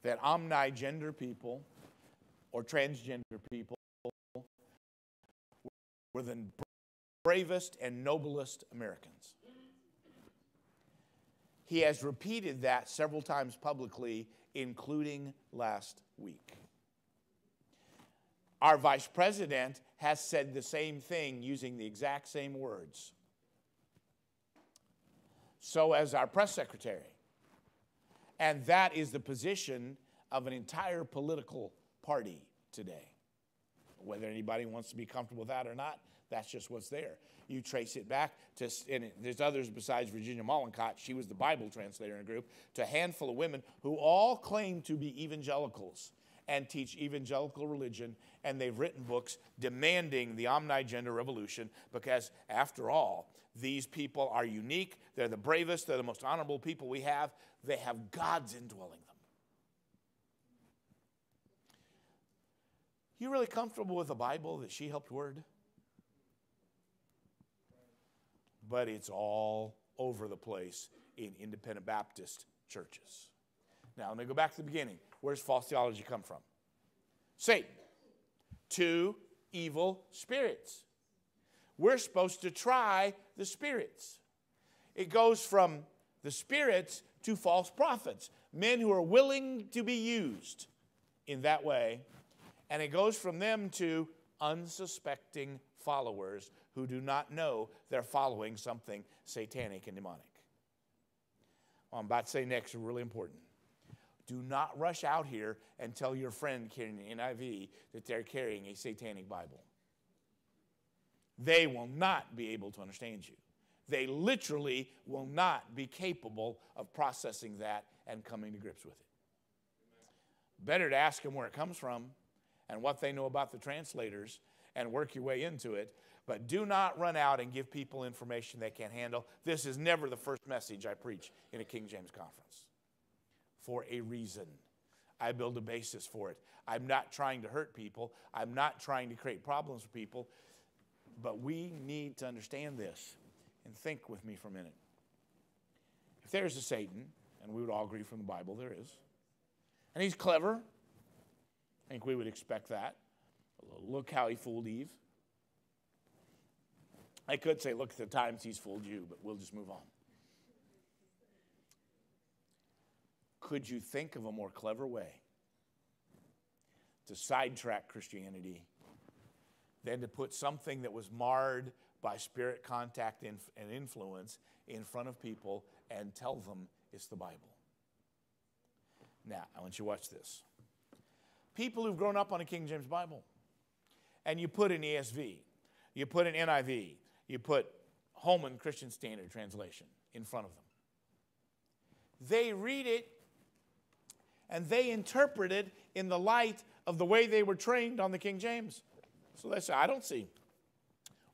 that omni-gender people or transgender people were the bravest and noblest Americans. He has repeated that several times publicly, including last week. Our vice president has said the same thing using the exact same words. So has our press secretary. And that is the position of an entire political party today. Whether anybody wants to be comfortable with that or not, that's just what's there. You trace it back to, and there's others besides Virginia Mollenkott, she was the Bible translator in a group, to a handful of women who all claim to be evangelicals and teach evangelical religion, and they've written books demanding the omni-gender revolution because, after all, these people are unique. They're the bravest. They're the most honorable people we have. They have God's indwelling them. You really comfortable with the Bible that she helped word? But it's all over the place in independent Baptist churches. Now, let me go back to the beginning. Where's false theology come from? Satan. Two evil spirits. We're supposed to try the spirits. It goes from the spirits to false prophets, men who are willing to be used in that way. And it goes from them to unsuspecting followers who do not know they're following something satanic and demonic. I'm about to say next is really important. Do not rush out here and tell your friend carrying an NIV that they're carrying a satanic Bible. They will not be able to understand you. They literally will not be capable of processing that and coming to grips with it. Better to ask them where it comes from and what they know about the translators and work your way into it. But do not run out and give people information they can't handle. This is never the first message I preach in a King James conference for a reason. I build a basis for it. I'm not trying to hurt people, I'm not trying to create problems for people. But we need to understand this and think with me for a minute. If there's a Satan, and we would all agree from the Bible there is, and he's clever, I think we would expect that. Look how he fooled Eve. I could say, look at the times he's fooled you, but we'll just move on. Could you think of a more clever way to sidetrack Christianity than to put something that was marred by spirit contact and influence in front of people and tell them it's the Bible? Now, I want you to watch this. People who've grown up on a King James Bible, and you put an ESV, you put an NIV, you put Holman Christian Standard Translation in front of them. They read it and they interpreted in the light of the way they were trained on the King James. So they say, I don't see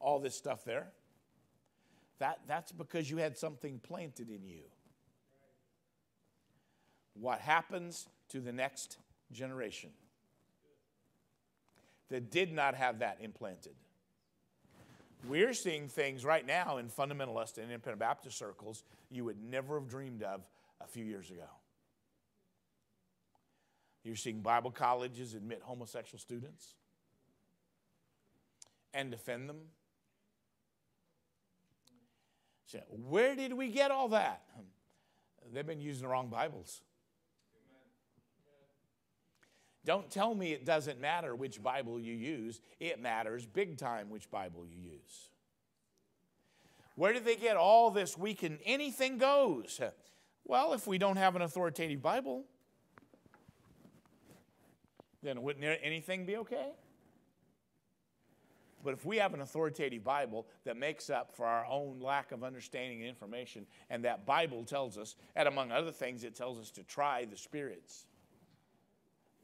all this stuff there. That, that's because you had something planted in you. What happens to the next generation that did not have that implanted? We're seeing things right now in fundamentalist and independent Baptist circles you would never have dreamed of a few years ago. You're seeing Bible colleges admit homosexual students and defend them. So, where did we get all that? They've been using the wrong Bibles. Don't tell me it doesn't matter which Bible you use. It matters big time which Bible you use. Where did they get all this we can anything goes? Well, if we don't have an authoritative Bible, then wouldn't anything be okay? But if we have an authoritative Bible that makes up for our own lack of understanding and information, and that Bible tells us, and among other things, it tells us to try the spirits.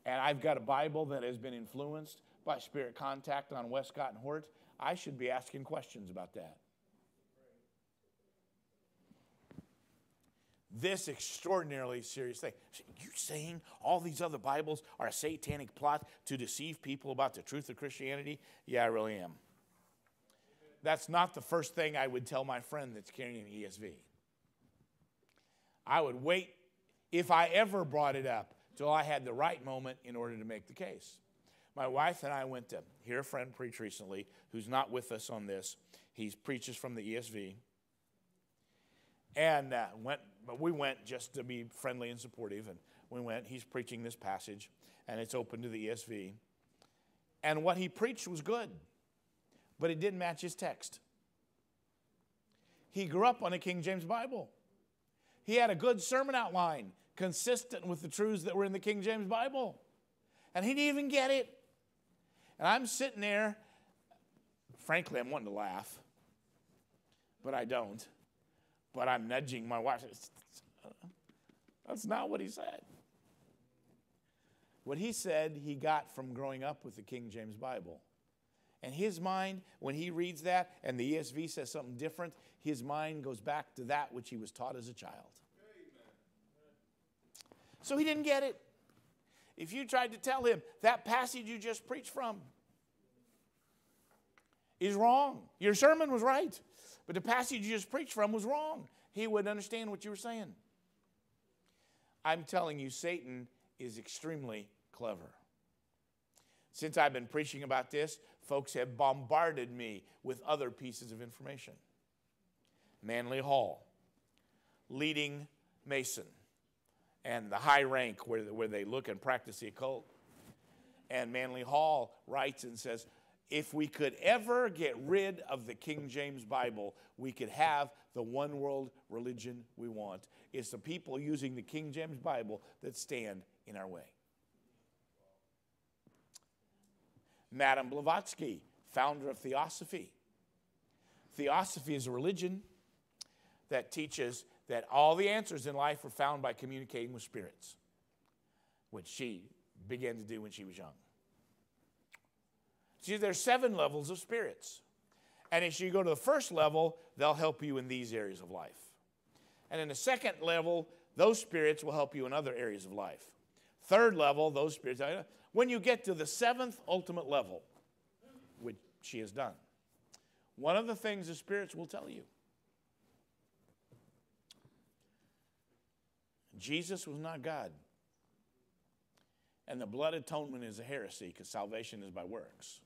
And I've got a Bible that has been influenced by spirit contact on Westcott and Hort, I should be asking questions about that. This extraordinarily serious thing. You saying all these other Bibles are a satanic plot to deceive people about the truth of Christianity? Yeah, I really am. That's not the first thing I would tell my friend that's carrying an ESV. I would wait, if I ever brought it up, till I had the right moment in order to make the case. My wife and I went to hear a friend preach recently who's not with us on this. He preaches from the ESV. And uh, went, but we went just to be friendly and supportive. And we went, he's preaching this passage, and it's open to the ESV. And what he preached was good, but it didn't match his text. He grew up on a King James Bible. He had a good sermon outline consistent with the truths that were in the King James Bible. And he didn't even get it. And I'm sitting there, frankly, I'm wanting to laugh, but I don't. But I'm nudging my wife. Uh, that's not what he said. What he said, he got from growing up with the King James Bible. And his mind, when he reads that and the ESV says something different, his mind goes back to that which he was taught as a child. So he didn't get it. If you tried to tell him that passage you just preached from is wrong, your sermon was right, but the passage you just preached from was wrong, he wouldn't understand what you were saying. I'm telling you, Satan is extremely clever. Since I've been preaching about this, folks have bombarded me with other pieces of information. Manly Hall, leading Mason, and the high rank where, where they look and practice the occult. And Manly Hall writes and says, if we could ever get rid of the King James Bible, we could have the one world religion we want. It's the people using the King James Bible that stand in our way. Madame Blavatsky, founder of Theosophy. Theosophy is a religion that teaches that all the answers in life were found by communicating with spirits, which she began to do when she was young. See, there's seven levels of spirits. And as you go to the first level, they'll help you in these areas of life. And in the second level, those spirits will help you in other areas of life. Third level, those spirits. When you get to the seventh ultimate level, which she has done, one of the things the spirits will tell you Jesus was not God. And the blood atonement is a heresy because salvation is by works.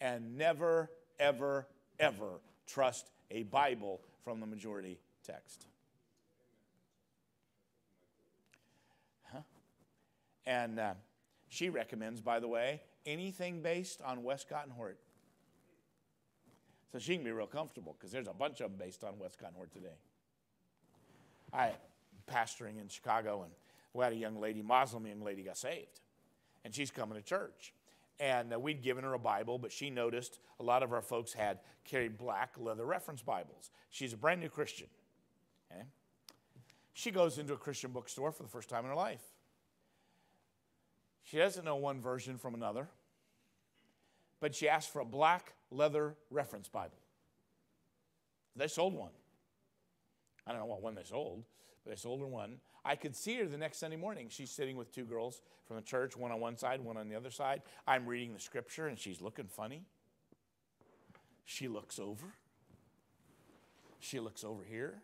And never, ever, ever trust a Bible from the majority text. Huh? And uh, she recommends, by the way, anything based on Westcott and Hort. So she can be real comfortable because there's a bunch of them based on Westcott and Hort today. I pastoring in Chicago, and we had a young lady, Muslim young lady, got saved, and she's coming to church. And uh, we'd given her a Bible, but she noticed a lot of our folks had carried black leather reference Bibles. She's a brand new Christian. Okay? She goes into a Christian bookstore for the first time in her life. She doesn't know one version from another, but she asked for a black leather reference Bible. They sold one. I don't know what one they sold, but I sold her one. I could see her the next Sunday morning. She's sitting with two girls from the church, one on one side, one on the other side. I'm reading the scripture, and she's looking funny. She looks over. She looks over here.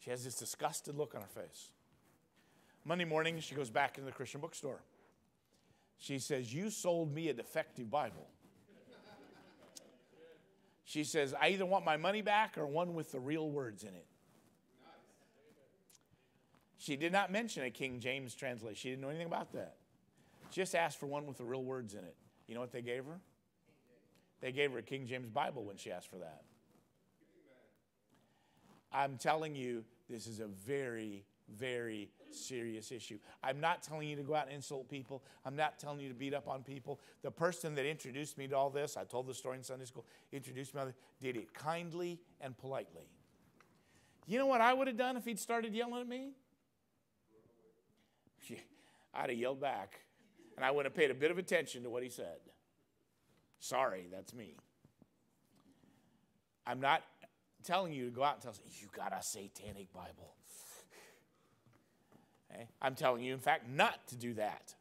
She has this disgusted look on her face. Monday morning, she goes back into the Christian bookstore. She says, You sold me a defective Bible. She says, I either want my money back or one with the real words in it. She did not mention a King James translation. She didn't know anything about that. Just asked for one with the real words in it. You know what they gave her? They gave her a King James Bible when she asked for that. I'm telling you, this is a very, very serious issue. I'm not telling you to go out and insult people. I'm not telling you to beat up on people. The person that introduced me to all this, I told the story in Sunday school, introduced me, did it kindly and politely. You know what I would have done if he'd started yelling at me? <laughs> I'd have yelled back, and I would have paid a bit of attention to what he said. Sorry, that's me. I'm not telling you to go out and tell you got a satanic Bible. Okay? <laughs> Eh? I'm telling you, in fact, not to do that.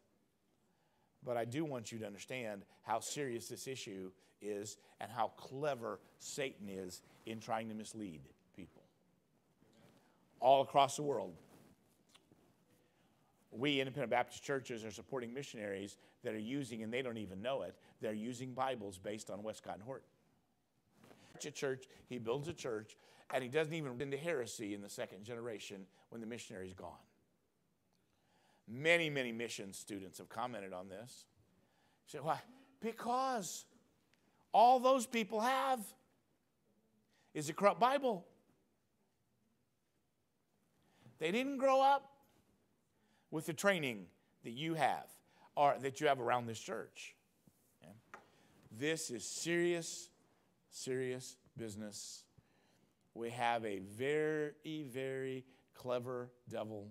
But I do want you to understand how serious this issue is and how clever Satan is in trying to mislead people all across the world. We independent Baptist churches are supporting missionaries that are using, and they don't even know it, they're using Bibles based on Westcott and Hort. A church, he builds a church, and he doesn't even into heresy in the second generation when the missionary's gone. Many, many mission students have commented on this. Say, why? Because all those people have is a corrupt Bible. They didn't grow up with the training that you have or that you have around this church. Okay? This is serious, serious business. We have a very, very clever devil.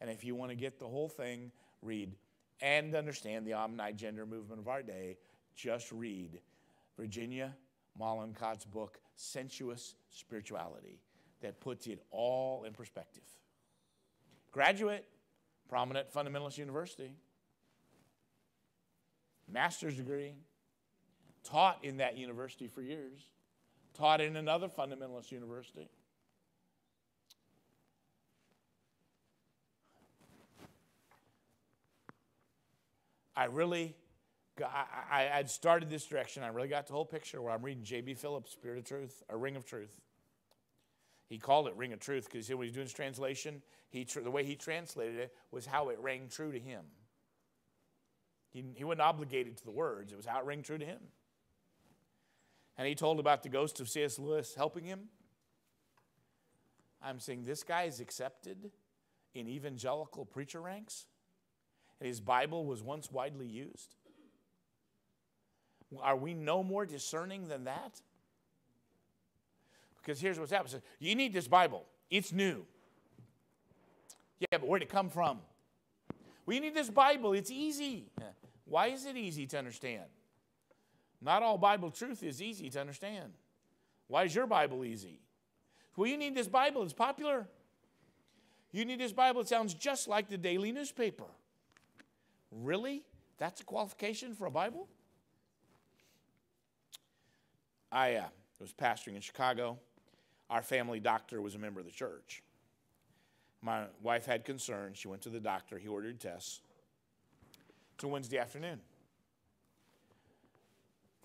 And if you want to get the whole thing, read and understand the omni gender movement of our day, just read Virginia Mollenkott's book, Sensuous Spirituality, that puts it all in perspective. Graduate, prominent fundamentalist university, master's degree, taught in that university for years, taught in another fundamentalist university. I really, I, I, I'd started this direction. I really got the whole picture where I'm reading J.B. Phillips, Spirit of Truth, A Ring of Truth. He called it Ring of Truth because when he was doing his translation, he, the way he translated it was how it rang true to him. He, he wasn't obligated to the words, it was how it rang true to him. And he told about the ghost of C.S. Lewis helping him. I'm saying this guy is accepted in evangelical preacher ranks, and his Bible was once widely used. Are we no more discerning than that? Because here's what's happening. You need this Bible. It's new. Yeah, but where'd it come from? We need this Bible. It's easy. Why is it easy to understand? Not all Bible truth is easy to understand. Why is your Bible easy? Well, you need this Bible. It's popular. You need this Bible. It sounds just like the daily newspaper. Really? That's a qualification for a Bible? I uh, was pastoring in Chicago. Our family doctor was a member of the church. My wife had concerns. She went to the doctor. He ordered tests. It's a Wednesday afternoon.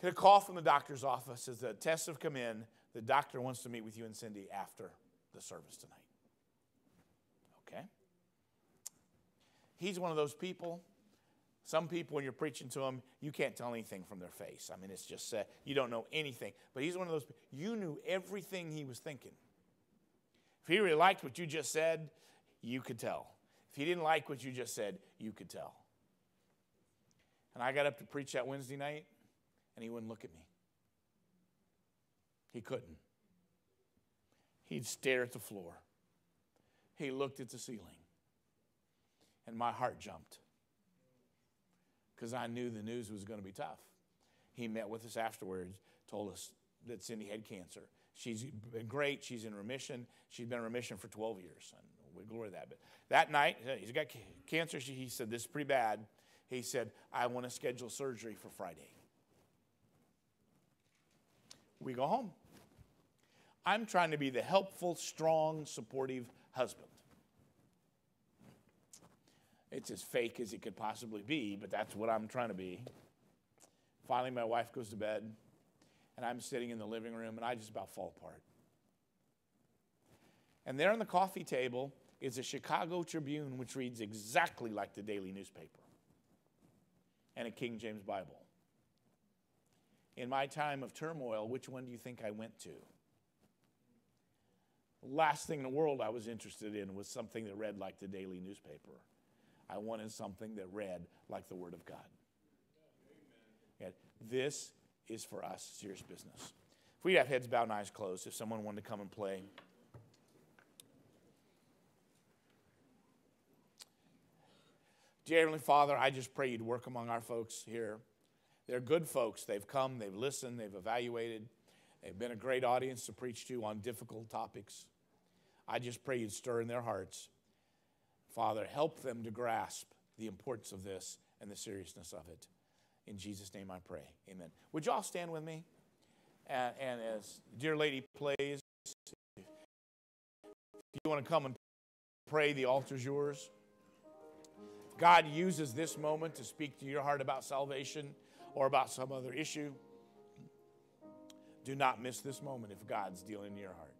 Get a call from the doctor's office says the tests have come in. The doctor wants to meet with you and Cindy after the service tonight. Okay? He's one of those people. Some people, when you're preaching to them, you can't tell anything from their face. I mean, it's just uh, you don't know anything. But he's one of those. People, you knew everything he was thinking. If he really liked what you just said, you could tell. If he didn't like what you just said, you could tell. And I got up to preach that Wednesday night, and he wouldn't look at me. He couldn't. He'd stare at the floor. He looked at the ceiling. And my heart jumped because I knew the news was going to be tough. He met with us afterwards, told us that Cindy had cancer. She's been great. She's in remission. She's been in remission for 12 years. And we glory that. But that night, he's got cancer. He said, This is pretty bad. He said, I want to schedule surgery for Friday. We go home. I'm trying to be the helpful, strong, supportive husband. It's as fake as it could possibly be, but that's what I'm trying to be. Finally, my wife goes to bed, and I'm sitting in the living room, and I just about fall apart. And there on the coffee table is a Chicago Tribune, which reads exactly like the daily newspaper, and a King James Bible. In my time of turmoil, which one do you think I went to? Last thing in the world I was interested in was something that read like the daily newspaper. I wanted something that read like the Word of God. This is for us serious business. If we have heads bowed and eyes closed, if someone wanted to come and play. Dear Heavenly Father, I just pray you'd work among our folks here. They're good folks. They've come, they've listened, they've evaluated. They've been a great audience to preach to on difficult topics. I just pray you'd stir in their hearts. Father, help them to grasp the importance of this and the seriousness of it. In Jesus' name I pray. Amen. Would you all stand with me? And, and as dear lady plays, if you want to come and pray, the altar's yours. If God uses this moment to speak to your heart about salvation or about some other issue, do not miss this moment if God's dealing in your heart.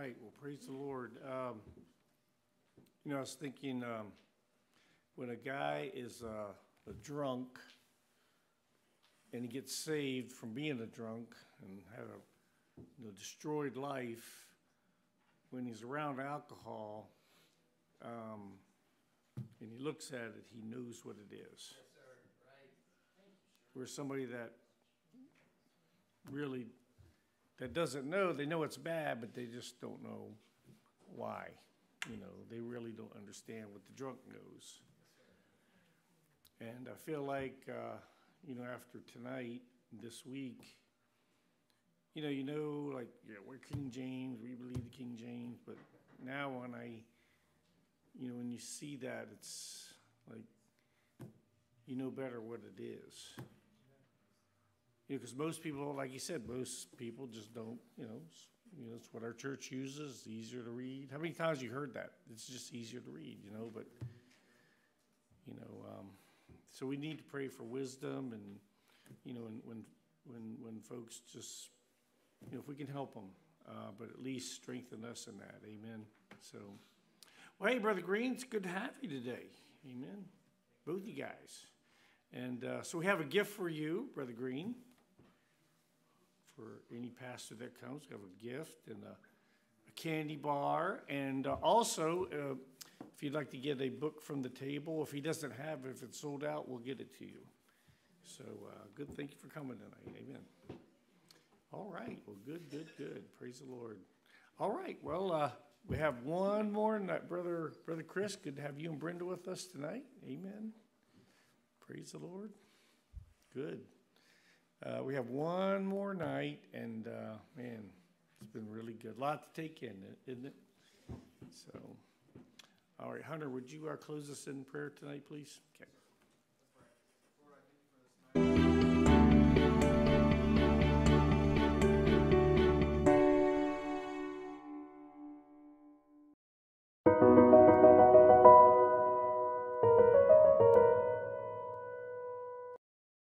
Right. Well, praise the Lord. Um, you know, I was thinking um, when a guy is uh, a drunk and he gets saved from being a drunk and had a you know, destroyed life, when he's around alcohol um, and he looks at it, he knows what it is. Where somebody that really that doesn't know, they know it's bad, but they just don't know why. You know, they really don't understand what the drunk knows. And I feel like, uh, you know, after tonight, this week, you know, you know, like, yeah, we're King James, we believe the King James, but now when I, you know, when you see that, it's like, you know better what it is. Know, because most people, like you said, most people just don't, you know, you know, it's what our church uses, it's easier to read. How many times you heard that? It's just easier to read, you know, but, you know, um, so we need to pray for wisdom and, you know, when, when, when folks just, you know, if we can help them, uh, but at least strengthen us in that, amen. So, well, hey, Brother Green, it's good to have you today, amen. Both you guys. And uh, so we have a gift for you, Brother Green for any pastor that comes. We have a gift and a, a candy bar. And uh, also, uh, if you'd like to get a book from the table, if he doesn't have it, if it's sold out, we'll get it to you. So uh, good. Thank you for coming tonight. Amen. All right. Well, good, good, good. Praise the Lord. All right. Well, uh, we have one more night. Brother, Brother Chris, good to have you and Brenda with us tonight. Amen. Praise the Lord. Good. Uh, we have one more night, and uh, man, it's been really good. A lot to take in, isn't it? So, all right, Hunter, would you uh, close us in prayer tonight, please? Okay.